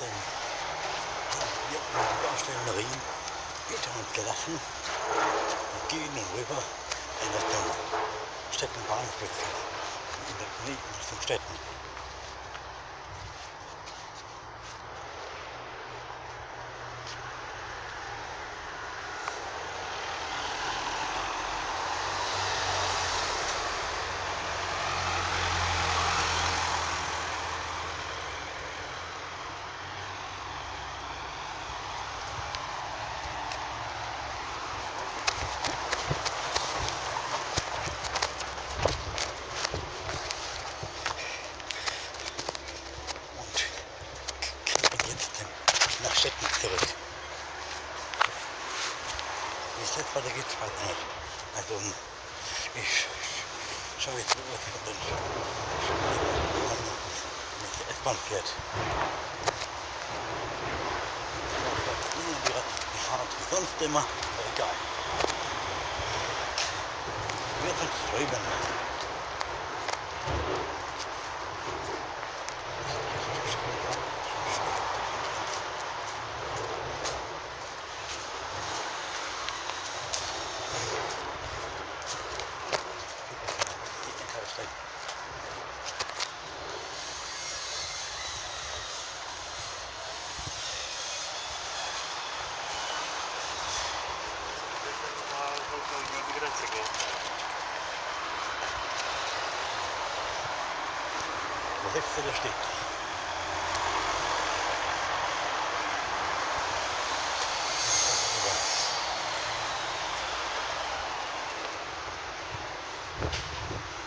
den, den, den Raffinerien hinter uns gelassen und gehen dann rüber in Richtung Städtenbahnhof, in Richtung Städten. und kehren jetzt nach Städten zurück. Es jetzt weitergeht, weiß ich nicht. Also ich schaue jetzt, was ich dann wenn die S-Bahn fährt. Die fahren wie sonst immer, aber egal. Wir sind drüben. ago. Bref, faut l'acheter. Thank